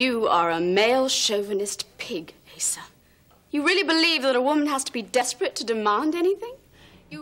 You are a male chauvinist pig, Asa. You really believe that a woman has to be desperate to demand anything?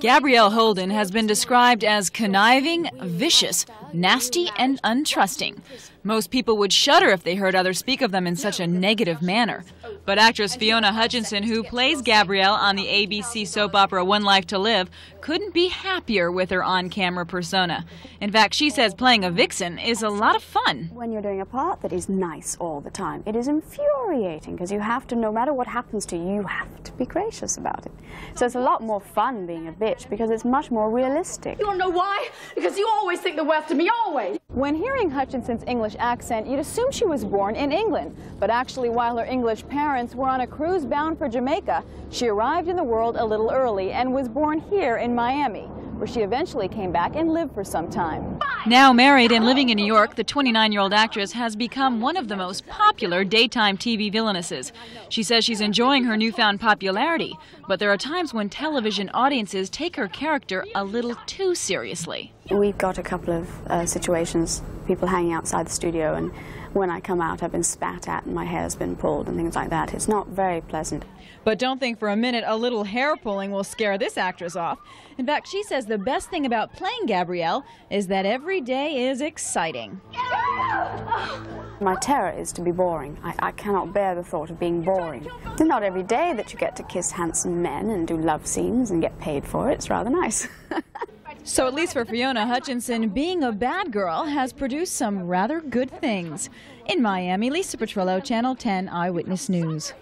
Gabrielle Holden has been described as conniving, vicious, nasty, and untrusting. Most people would shudder if they heard others speak of them in such a negative manner. But actress Fiona Hutchinson, who plays Gabrielle on the ABC soap opera One Life to Live, couldn't be happier with her on camera persona. In fact, she says playing a vixen is a lot of fun. When you're doing a part that is nice all the time, it is infuriating because you have to, no matter what happens to you, you have to be gracious about it. So it's a lot more fun being a bitch because it's much more realistic. You don't know why? Because you always think the worst of me, always. When hearing Hutchinson's English accent, you'd assume she was born in England. But actually, while her English parents were on a cruise bound for Jamaica, she arrived in the world a little early and was born here in Miami, where she eventually came back and lived for some time. Now married and living in New York, the 29 year old actress has become one of the most popular daytime TV villainesses. She says she's enjoying her newfound popularity, but there are times when television audiences take her character a little too seriously. We've got a couple of uh, situations, people hanging outside the studio, and when I come out, I've been spat at and my hair's been pulled and things like that. It's not very pleasant. But don't think for a minute a little hair pulling will scare this actress off. In fact, she says the best thing about playing Gabrielle is that every day is exciting. My terror is to be boring. I, I cannot bear the thought of being boring. It's not every day that you get to kiss handsome men and do love scenes and get paid for it. It's rather nice. So, at least for Fiona Hutchinson, being a bad girl has produced some rather good things. In Miami, Lisa Petrillo, Channel 10 Eyewitness News.